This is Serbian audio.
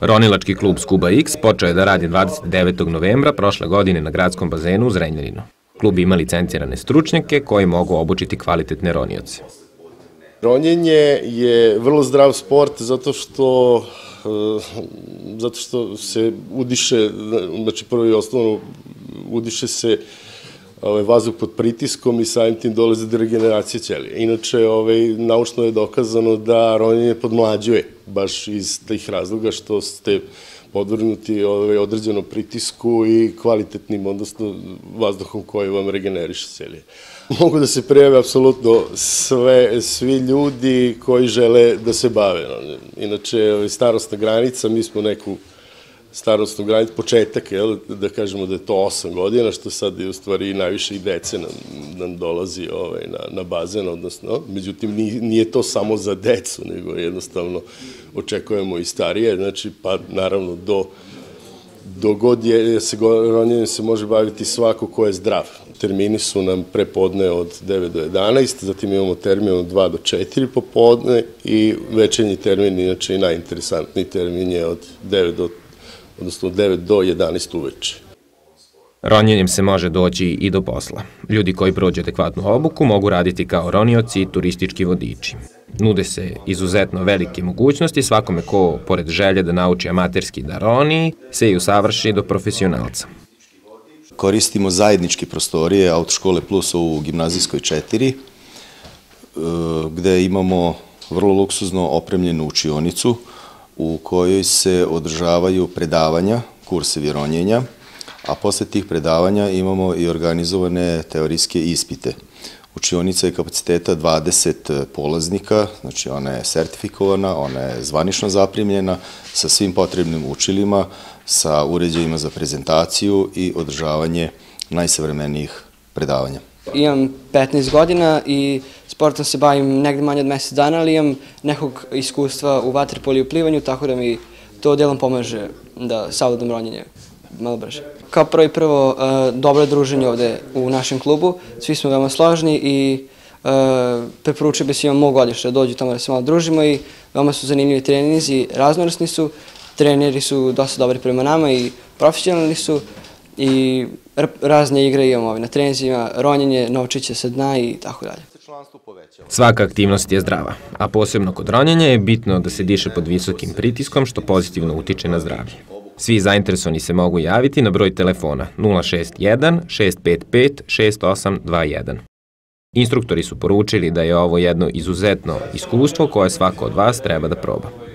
Ronilački klub Skuba X počeo je da radi 29. novembra prošle godine na gradskom bazenu u Zrenjaninu. Klub ima licencirane stručnjake koji mogu obučiti kvalitetne ronioce. Ronjenje je vrlo zdrav sport zato što eh, zato što se udiše, znači prvo i osnovno udiše se ovaj, vazduh pod pritiskom i samim tim dolaze do regeneracije ćelije. Inače, ovaj, naučno je dokazano da ronjenje podmlađuje, baš iz tih razloga što ste podvrnuti ovaj, određenom pritisku i kvalitetnim, odnosno vazduhom koji vam regeneriše ćelije. Mogu da se prijave apsolutno sve, svi ljudi koji žele da se bave. Inače, ovaj, starostna granica, mi smo neku starostnu granicu, početak, jel, da kažemo da je to 8 godina, što sad je u stvari najviše i dece nam, nam dolazi ovaj, na, na bazen, odnosno, međutim, nije to samo za decu, nego jednostavno očekujemo i starije, znači, pa naravno do do god je, se ronjenjem se može baviti svako ko je zdrav. Termini su nam prepodne od 9 do 11, zatim imamo termin od 2 do 4 popodne i večernji termin, inače i najinteresantniji termin je od 9 do odnosno 9 do 11 uveče. Ronjenjem se može doći i do posla. Ljudi koji prođe adekvatnu obuku mogu raditi kao ronioci i turistički vodiči. Nude se izuzetno velike mogućnosti svakome ko, pored želje da nauči amaterski da roni, se i usavrši do profesionalca. Koristimo zajedničke prostorije Autoškole Plus u gimnazijskoj 4, e, gde imamo vrlo luksuzno opremljenu učionicu, u kojoj se održavaju predavanja, kursevi ronjenja, a posle tih predavanja imamo i organizovane teorijske ispite. Učionica je kapaciteta 20 polaznika, znači ona je sertifikovana, ona je zvanično zaprimljena sa svim potrebnim učilima, sa uređajima za prezentaciju i održavanje najsavremenijih predavanja. Imam 15 godina i sportom se bavim negde manje od mesec dana, ali imam nekog iskustva u vaterpoli i u plivanju, tako da mi to delom pomaže da savladam ronjenje malo brže. Kao prvo i prvo, uh, dobro druženje ovde u našem klubu, svi smo veoma složni i uh, preporučio bi svima mog godišta da dođu tamo da se malo družimo i veoma su zanimljivi treninzi, raznorsni su, treneri su dosta dobri prema nama i profesionalni su i razne igre imamo ovaj, na trenizima, ronjenje, novčiće sa dna i tako dalje. Svaka aktivnost je zdrava, a posebno kod ronjenja je bitno da se diše pod visokim pritiskom što pozitivno utiče na zdravlje. Svi zainteresovani se mogu javiti na broj telefona 061 655 6821. Instruktori su poručili da je ovo jedno izuzetno iskustvo koje svako od vas treba da proba.